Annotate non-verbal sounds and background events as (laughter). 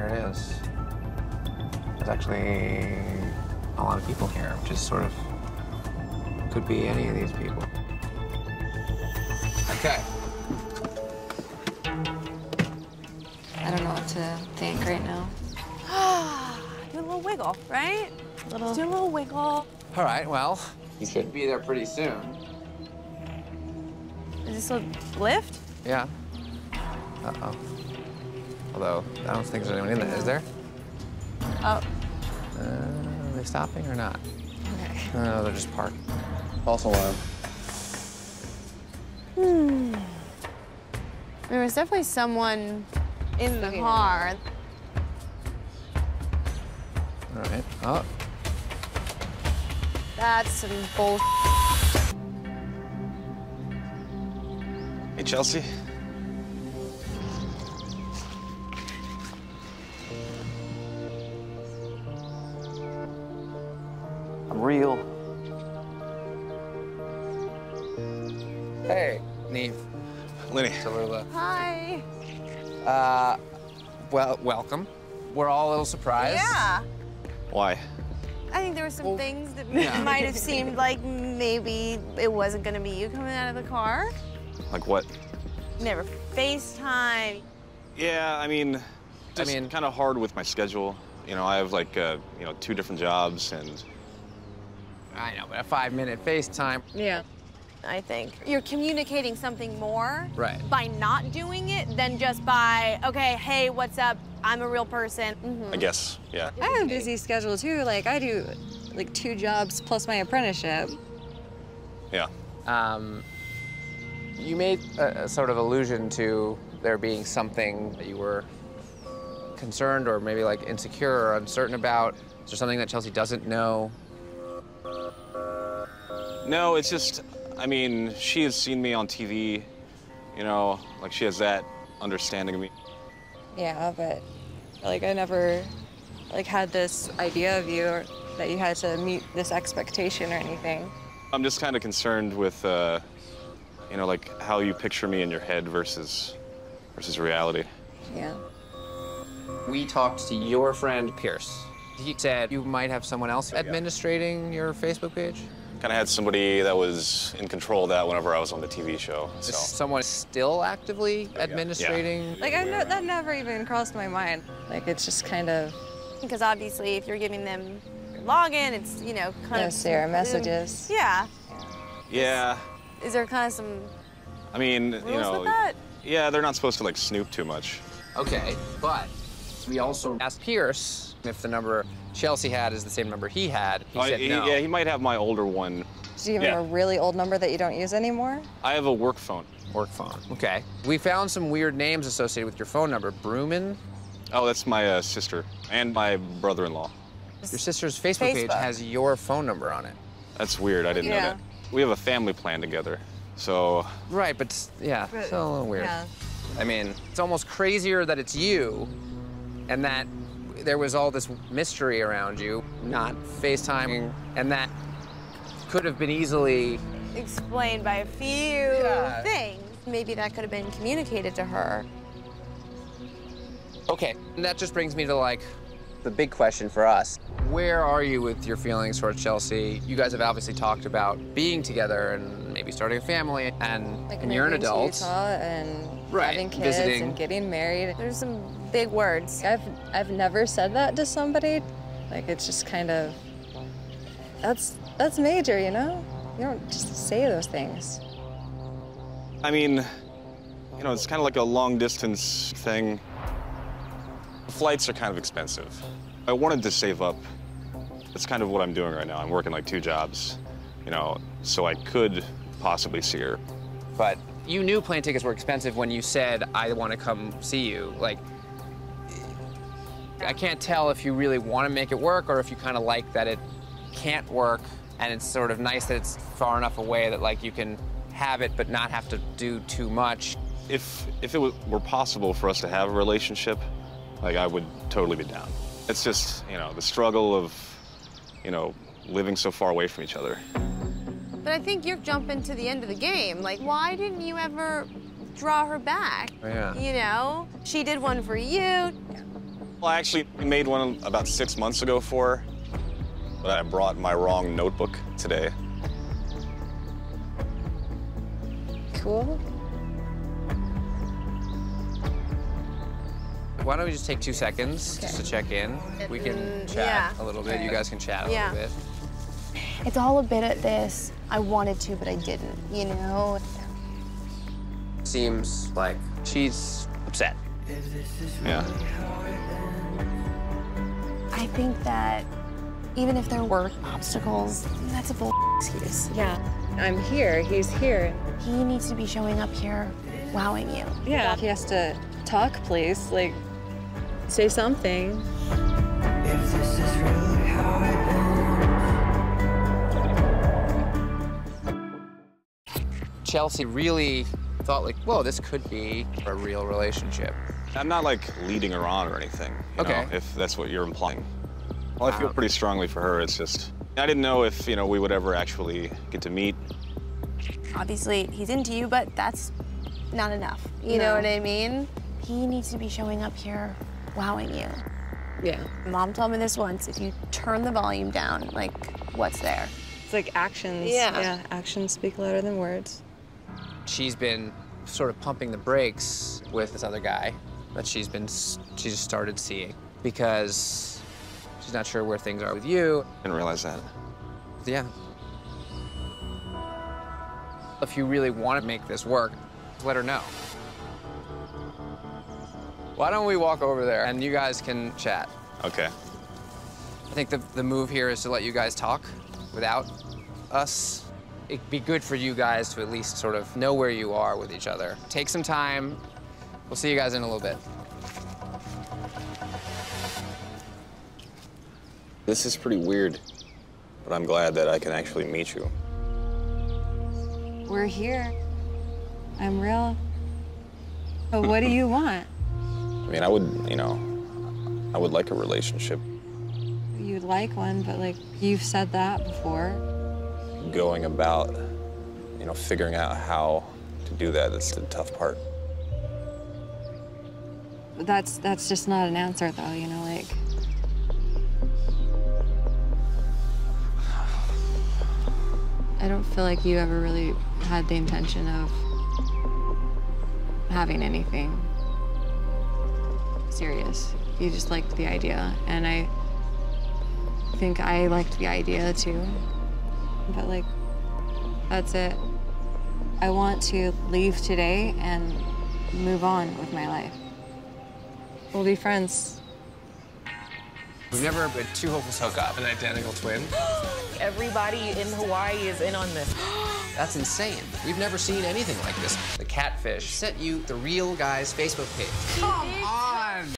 here it is. There's actually a lot of people here, which is sort of could be any of these people. Okay. I don't know what to think right now. (gasps) Do a little wiggle, right? Little. Just do a little wiggle. All right, well, you should be there pretty soon. Is this a lift? Yeah. Uh-oh. Although, I don't think there's anyone in there, is there? Oh. Uh, are they stopping or not? Okay. No, they're just parked. False alarm. Hmm. There was definitely someone in the Okay. car. All right. Oh, That's some bull. Hey, Chelsea. Real. hey, Nev. Lenny. Tallulah. Hi. Uh, well, welcome. We're all a little surprised. Yeah. Why? I think there were some Well, things that yeah. (laughs) might have seemed like maybe it wasn't gonna be you coming out of the car. Like what? Never FaceTime. Yeah, I mean, just mean- kind of hard with my schedule. You know, I have like, uh, you know, two different jobs and I know, but a five-minute FaceTime. Yeah. I think you're communicating something more Right. by not doing it than just by okay, hey, what's up? I'm a real person. Mhm. I guess, yeah. I have a busy schedule too. Like I do like two jobs plus my apprenticeship. Yeah. Um, you made a, a sort of allusion to there being something that you were concerned or maybe like insecure or uncertain about. Is there something that Chelsea doesn't know? No, it's just, I mean, she has seen me on TV, you know, like she has that understanding of me. Yeah, but like I never like had this idea of you or that you had to meet this expectation or anything. I'm just kind of concerned with, uh, you know, like how you picture me in your head versus, versus reality. Yeah. We talked to your friend Pierce. He said you might have someone else administrating your Facebook page. Kind of had somebody that was in control of that whenever I was on the TV show. Is someone still actively administrating? Yeah. Like I no, that never even crossed my mind. Like it's just kind of Because obviously, if you're giving them your login, it's you know kind No, of Sarah, messages. Yeah. yeah, Is there kind of some I mean, rules you know, with that? yeah, they're not supposed to like snoop too much. Okay, but we also asked Pierce if the number Chelsea had is the same number he had. He Oh, said he- no. Yeah, he might have my older one. do you have Yeah. a really old number that you don't use anymore? I have a work phone. Work phone. Okay. We found some weird names associated with your phone number. Bruman. Oh, that's my uh, sister and my brother-in-law. Your sister's Facebook, page has your phone number on it. That's weird. I didn't know that. We have a family plan together, so Right, but s- yeah, it's a little weird. Yeah. I mean, it's almost crazier that it's you and that there was all this mystery around you, not FaceTiming, and that could have been easily Explained by a few Yeah. things. Maybe that could have been communicated to her. Okay, and that just brings me to like the big question for us. Where are you with your feelings towards Chelsea? You guys have obviously talked about being together and maybe starting a family, and, Like and you're an moving to adult. Utah and Right, having kids visiting. and getting married. There's some big words. I've I've never said that to somebody. Like it's just kind of that's that's major, you know? You don't just say those things. I mean, you know, it's kind of like a long distance thing. Flights are kind of expensive. I wanted to save up. That's kind of what I'm doing right now. I'm working like two jobs, you know, so I could possibly see her. But you knew plane tickets were expensive when you said, I want to come see you. Like, I can't tell if you really want to make it work or if you kind of like that it can't work and it's sort of nice that it's far enough away that like you can have it but not have to do too much. If if it were possible for us to have a relationship, like I would totally be down. It's just, you know, the struggle of, you know, living so far away from each other. But I think you're jumping to the end of the game. Like, why didn't you ever draw her back? Oh, yeah. You know, she did one for you. Well, I actually made one about six months ago for her, but I brought my wrong notebook today. Cool. Why don't we just take two seconds just to check in? We can Mm, chat yeah. a little bit. You guys can chat a Yeah. little bit. It's all a bit at this. I wanted to, but I didn't, you know? Seems like she's upset. Yeah. I think that even if there were obstacles, that's a bull excuse. Yeah. I'm here. He's here. He needs to be showing up here, wowing you. Yeah. He has to talk, please. Like, say something. Chelsea really thought like, whoa, this could be a real relationship. I'm not like leading her on or anything. You Okay. Know, if that's what you're implying. Well, I feel Um, pretty strongly for her. It's just I didn't know if you know we would ever actually get to meet. Obviously, he's into you, but that's not enough. You know what I mean? He needs to be showing up here, wowing you. Yeah. Mom told me this once if you turn the volume down, like, what's there? It's like actions. Yeah. Yeah. Actions speak louder than words. She's been sort of pumping the brakes with this other guy that she's been she just started seeing because she's not sure where things are with you. Didn't realize that. Yeah. If you really want to make this work, let her know. Why don't we walk over there and you guys can chat? Okay. I think the, the move here is to let you guys talk without us. It'd be good for you guys to at least sort of know where you are with each other. Take some time. We'll see you guys in a little bit. This is pretty weird, but I'm glad that I can actually meet you. We're here. I'm real. But what do you want? I mean, I would, you know, I would like a relationship. You'd like one, but like you've said that before. Going about, you know, figuring out how to do that, that's the tough part. That's that's just not an answer though, you know, like I don't feel like you ever really had the intention of having anything serious. You just liked the idea, and I think I liked the idea too. But like that's it. I want to leave today and move on with my life. We'll be friends. We've never had two hopefuls hook up. An identical twin? (gasps) Everybody in Hawaii is in on this. (gasps) That's insane. We've never seen anything like this. The Catfish sent you the real guy's Facebook page. Come on.